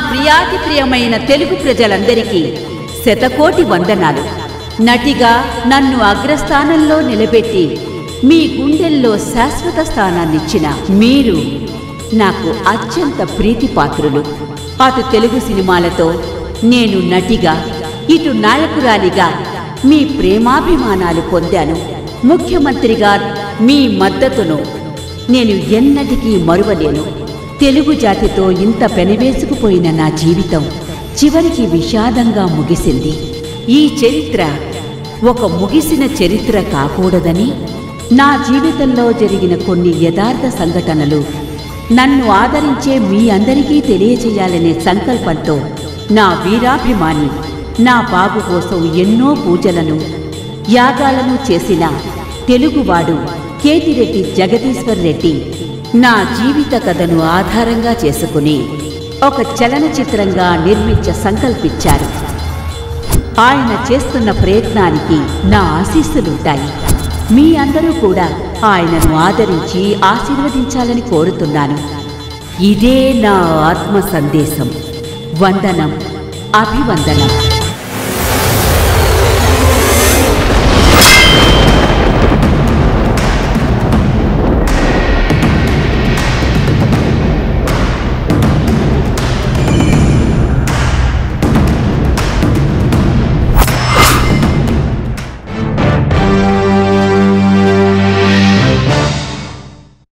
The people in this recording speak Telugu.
ప్రియమైన తెలుగు ప్రజలందరికీ శతకోటి వందనాలు. నటిగా నన్ను అగ్రస్థానంలో నిలబెట్టి మీ గుండెల్లో శాశ్వత స్థానాన్నిచ్చిన మీరు నాకు అత్యంత ప్రీతిపాత్రులు. అటు తెలుగు సినిమాలతో నేను నటిగా ఇటు నాయకురాలిగా మీ ప్రేమాభిమానాలు పొందాను. ముఖ్యమంత్రిగా మీ మద్దతును నేను ఎన్నటికీ మరువలేను. తెలుగు జాతితో ఇంత పెనవేసుకుపోయిన నా జీవితం చివరికి విషాదంగా ముగిసింది. ఈ చరిత్ర ఒక ముగిసిన చరిత్ర కాకూడదని నా జీవితంలో జరిగిన కొన్ని యథార్థ సంఘటనలు నన్ను ఆదరించే మీ అందరికీ తెలియచేయాలనే సంకల్పంతో నా వీరాభిమాని నా బాబు కోసం ఎన్నో పూజలను యాగాలను చేసిన తెలుగువాడు కేతిరెడ్డి జగదీశ్వర్ రెడ్డి నా జీవిత కథను ఆధారంగా చేసుకుని ఒక చలనచిత్రంగా నిర్మించ సంకల్పించారు. ఆయన చేస్తున్న ప్రయత్నానికి నా ఆశీస్సులుంటాయి. మీ అందరూ కూడా ఆయనను ఆదరించి ఆశీర్వదించాలని కోరుతున్నాను. ఇదే నా ఆత్మ సందేశం. వందనం. అభివందనం.